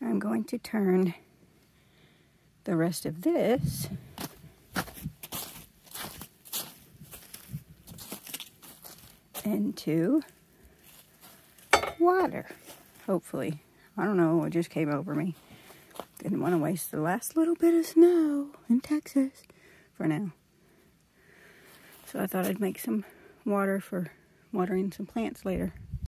I'm going to turn the rest of this into water, hopefully. I don't know, it just came over me. Didn't want to waste the last little bit of snow in Texas for now. So I thought I'd make some water for watering some plants later.